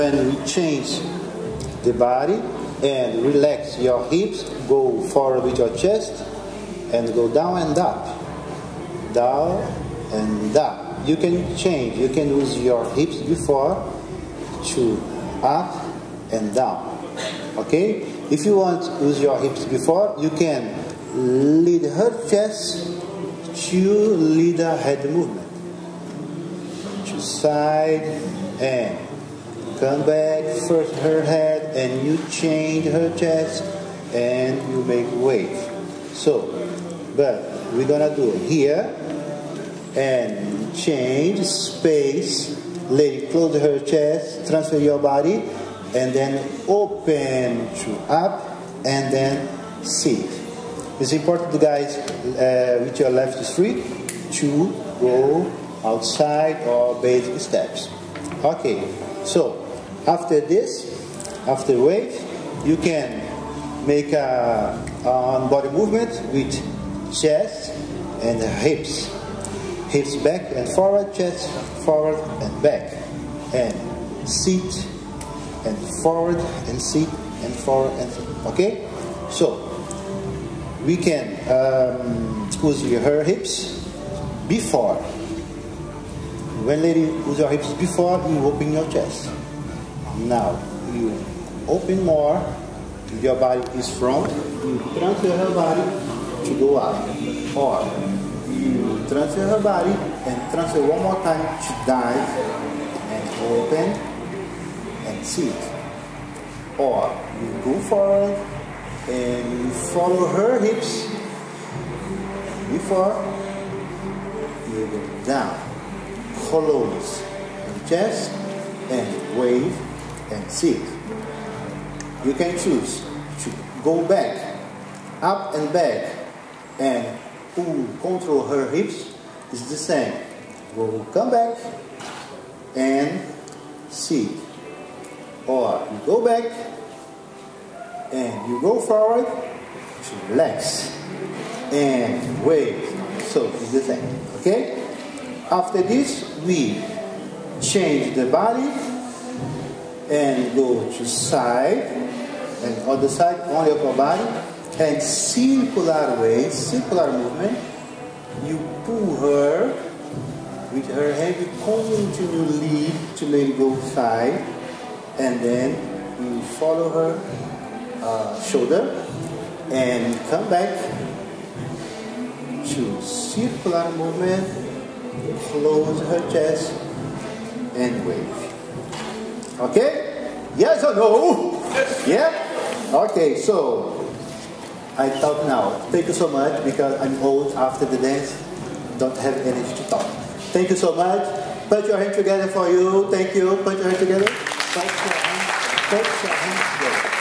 When we change the body and relax your hips, go forward with your chest and go down and up. Down and up. You can change, you can use your hips before to up and down. Okay? If you want to use your hips before, you can lead her chest to lead her head movement. To side and come back, first her head, and you change her chest, and you make wave. So, but we're gonna do it here, and change space, lady close her chest, transfer your body, and then open to up, and then sit. It's important, guys, uh, with your left feet to go outside or basic steps. Okay, so after this, after wave, you can make a, on body movement with chest and hips. Hips back and forward, chest forward and back. And sit and forward and sit and forward and. Okay? So, we can um, use her hips before. When lady use your hips before, you open your chest. Now you open more, your body is front, you transfer her body to go up. Or you transfer her body and transfer one more time to dive and open and sit. Or you go forward and you follow her hips before you go down, close your chest and wave and sit. You can choose to go back, up and back, and pull, control her hips is the same. Go, come back, and sit. Or you go back, and you go forward, to relax, and wait. So it's the same, okay? After this, we change the body and go to side and other side only upper body and circular way, circular movement. You pull her with her hand, you continue lead to let go side and then you follow her uh, shoulder and come back to circular movement, close her chest and wave. Okay? Yes or no? Yes. Yeah? Okay, so I talk now. Thank you so much because I'm old after the dance. Don't have energy to talk. Thank you so much. Put your hand together for you. Thank you. Put your hand together. Your your hand together.